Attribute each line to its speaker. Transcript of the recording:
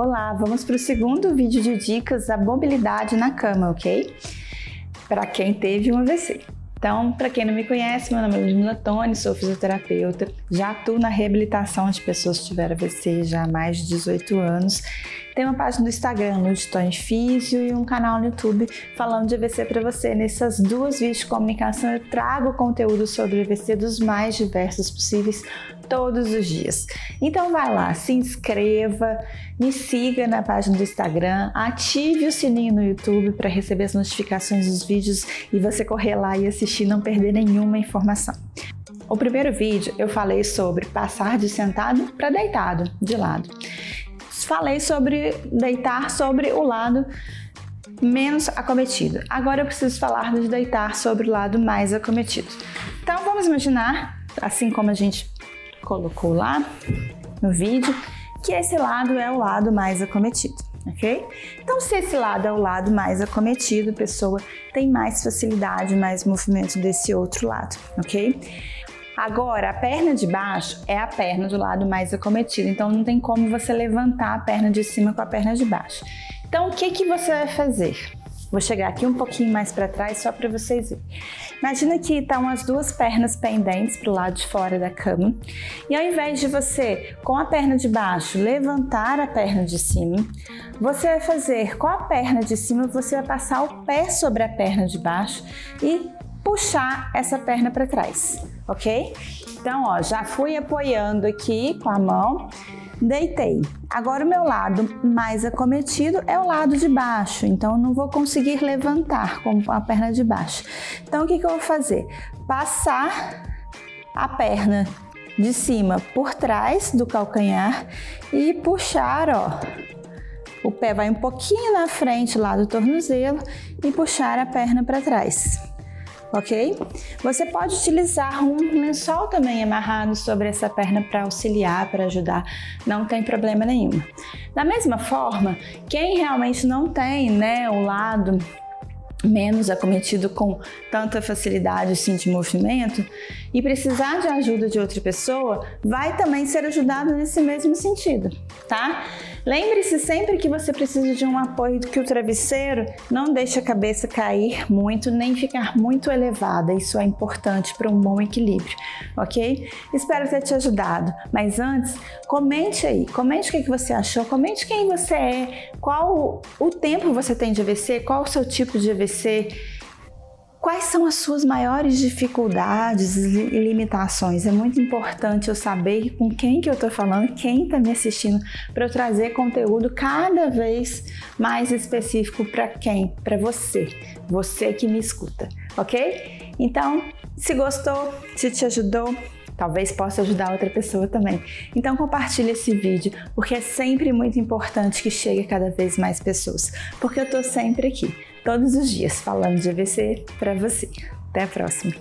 Speaker 1: Olá, vamos para o segundo vídeo de dicas da mobilidade na cama, ok? Para quem teve um AVC. Então, para quem não me conhece, meu nome é Ludmila Toni, sou fisioterapeuta, já atuo na reabilitação de pessoas que tiveram AVC já há mais de 18 anos. Tenho uma página no Instagram, Ludtone Físio, e um canal no YouTube falando de AVC para você. Nessas duas vídeos de comunicação eu trago conteúdo sobre AVC dos mais diversos possíveis todos os dias. Então vai lá, se inscreva, me siga na página do Instagram, ative o sininho no YouTube para receber as notificações dos vídeos e você correr lá e assistir, não perder nenhuma informação. O primeiro vídeo eu falei sobre passar de sentado para deitado, de lado. Falei sobre deitar sobre o lado menos acometido. Agora eu preciso falar de deitar sobre o lado mais acometido. Então vamos imaginar, assim como a gente colocou lá no vídeo, que esse lado é o lado mais acometido, ok? Então, se esse lado é o lado mais acometido, a pessoa tem mais facilidade, mais movimento desse outro lado, ok? Agora, a perna de baixo é a perna do lado mais acometido, então não tem como você levantar a perna de cima com a perna de baixo. Então, o que, que você vai fazer? Vou chegar aqui um pouquinho mais para trás só para vocês verem. Imagina que estão as duas pernas pendentes para o lado de fora da cama. E ao invés de você, com a perna de baixo, levantar a perna de cima, você vai fazer com a perna de cima, você vai passar o pé sobre a perna de baixo e puxar essa perna para trás, ok? Então, ó, já fui apoiando aqui com a mão Deitei. Agora o meu lado mais acometido é o lado de baixo, então eu não vou conseguir levantar com a perna de baixo. Então o que, que eu vou fazer? Passar a perna de cima por trás do calcanhar e puxar, ó. O pé vai um pouquinho na frente lá do tornozelo e puxar a perna para trás ok? Você pode utilizar um lençol também amarrado sobre essa perna para auxiliar, para ajudar, não tem problema nenhum. Da mesma forma, quem realmente não tem, né, o lado menos acometido com tanta facilidade assim, de movimento e precisar de ajuda de outra pessoa, vai também ser ajudado nesse mesmo sentido, tá? Lembre-se sempre que você precisa de um apoio que o travesseiro não deixe a cabeça cair muito nem ficar muito elevada. Isso é importante para um bom equilíbrio, ok? Espero ter te ajudado. Mas antes, comente aí, comente o que você achou, comente quem você é, qual o tempo você tem de AVC, qual o seu tipo de AVC Quais são as suas maiores dificuldades e limitações? É muito importante eu saber com quem que eu estou falando, quem está me assistindo, para eu trazer conteúdo cada vez mais específico para quem? Para você, você que me escuta, ok? Então, se gostou, se te ajudou, talvez possa ajudar outra pessoa também. Então compartilhe esse vídeo, porque é sempre muito importante que chegue a cada vez mais pessoas, porque eu estou sempre aqui todos os dias falando de AVC para você. Até a próxima!